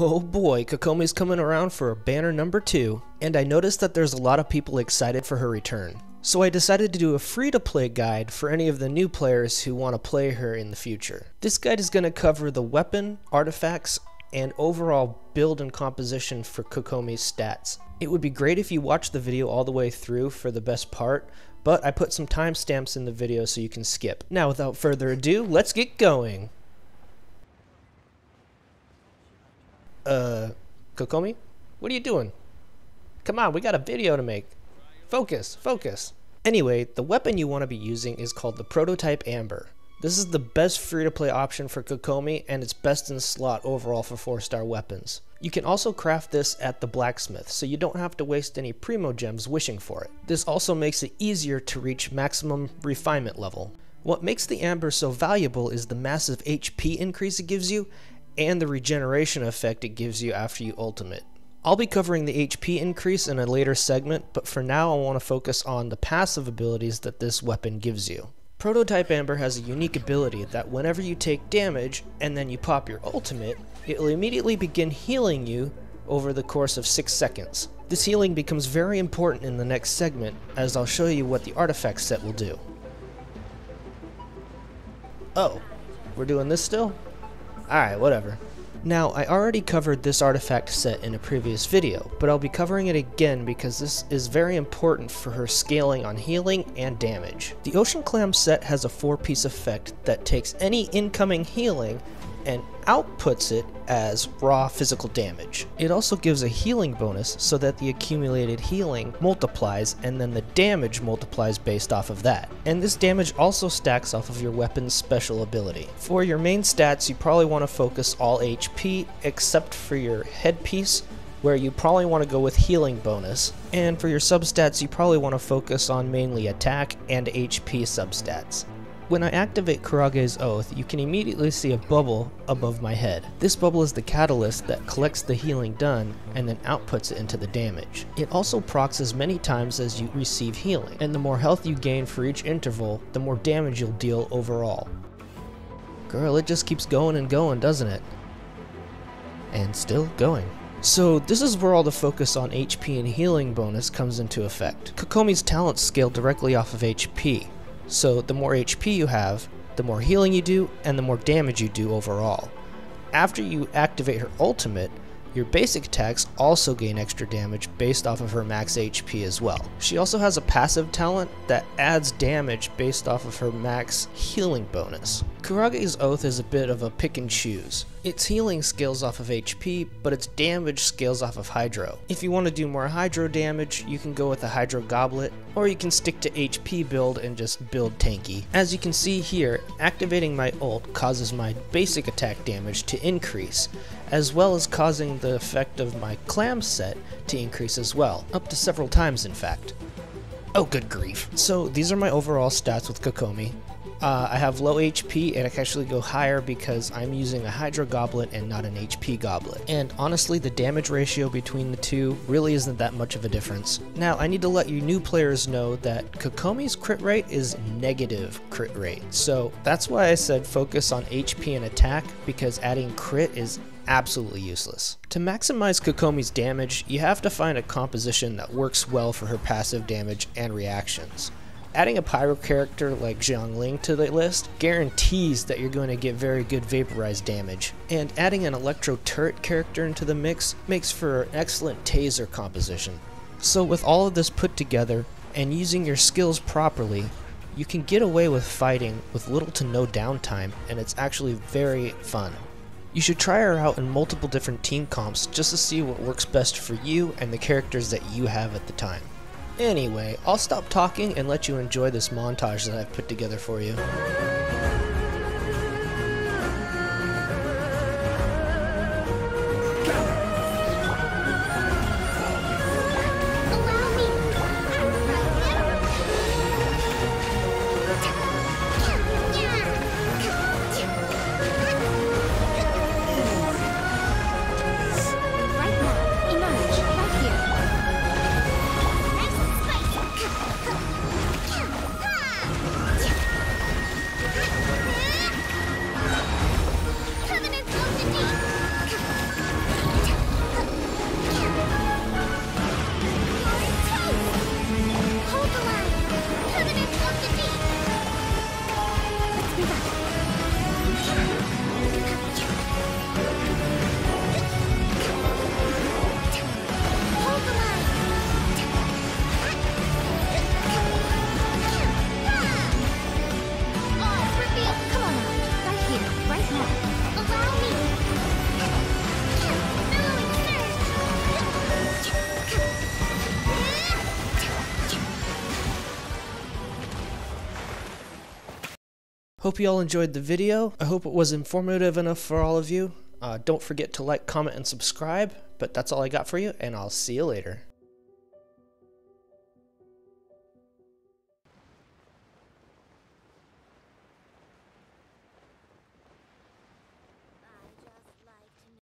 Oh boy, Kokomi's coming around for a banner number 2, and I noticed that there's a lot of people excited for her return. So I decided to do a free to play guide for any of the new players who want to play her in the future. This guide is going to cover the weapon, artifacts, and overall build and composition for Kokomi's stats. It would be great if you watched the video all the way through for the best part, but I put some timestamps in the video so you can skip. Now without further ado, let's get going! Uh, Kokomi? What are you doing? Come on, we got a video to make. Focus, focus. Anyway, the weapon you want to be using is called the Prototype Amber. This is the best free-to-play option for Kokomi, and it's best in slot overall for 4-star weapons. You can also craft this at the blacksmith, so you don't have to waste any primo gems wishing for it. This also makes it easier to reach maximum refinement level. What makes the amber so valuable is the massive HP increase it gives you, and the regeneration effect it gives you after you ultimate. I'll be covering the HP increase in a later segment, but for now I want to focus on the passive abilities that this weapon gives you. Prototype Amber has a unique ability that whenever you take damage and then you pop your ultimate, it will immediately begin healing you over the course of 6 seconds. This healing becomes very important in the next segment as I'll show you what the artifact set will do. Oh, we're doing this still? Alright, whatever. Now, I already covered this artifact set in a previous video, but I'll be covering it again because this is very important for her scaling on healing and damage. The Ocean Clam set has a 4-piece effect that takes any incoming healing and outputs it as raw physical damage. It also gives a healing bonus so that the accumulated healing multiplies and then the damage multiplies based off of that. And this damage also stacks off of your weapon's special ability. For your main stats, you probably want to focus all HP except for your headpiece, where you probably want to go with healing bonus. And for your substats, you probably want to focus on mainly attack and HP substats. When I activate Kurage's Oath, you can immediately see a bubble above my head. This bubble is the catalyst that collects the healing done and then outputs it into the damage. It also procs as many times as you receive healing, and the more health you gain for each interval, the more damage you'll deal overall. Girl, it just keeps going and going, doesn't it? And still going. So this is where all the focus on HP and healing bonus comes into effect. Kokomi's talents scale directly off of HP, so the more HP you have, the more healing you do, and the more damage you do overall. After you activate her ultimate, your basic attacks also gain extra damage based off of her max HP as well. She also has a passive talent that adds damage based off of her max healing bonus. Kurage's Oath is a bit of a pick and choose. Its healing scales off of HP, but its damage scales off of Hydro. If you want to do more Hydro damage, you can go with a Hydro Goblet, or you can stick to HP build and just build tanky. As you can see here, activating my ult causes my basic attack damage to increase, as well as causing the effect of my clam set to increase as well, up to several times in fact. Oh good grief. So these are my overall stats with Kokomi. Uh, I have low HP and I can actually go higher because I'm using a Hydro Goblet and not an HP Goblet. And honestly, the damage ratio between the two really isn't that much of a difference. Now, I need to let you new players know that Kokomi's crit rate is negative crit rate. So that's why I said focus on HP and attack because adding crit is absolutely useless. To maximize Kokomi's damage, you have to find a composition that works well for her passive damage and reactions. Adding a pyro character like Xiangling to the list guarantees that you're going to get very good vaporized damage, and adding an electro turret character into the mix makes for an excellent taser composition. So with all of this put together, and using your skills properly, you can get away with fighting with little to no downtime, and it's actually very fun. You should try her out in multiple different team comps just to see what works best for you and the characters that you have at the time. Anyway, I'll stop talking and let you enjoy this montage that I've put together for you. Hope you all enjoyed the video. I hope it was informative enough for all of you. Uh, don't forget to like, comment, and subscribe. But that's all I got for you, and I'll see you later.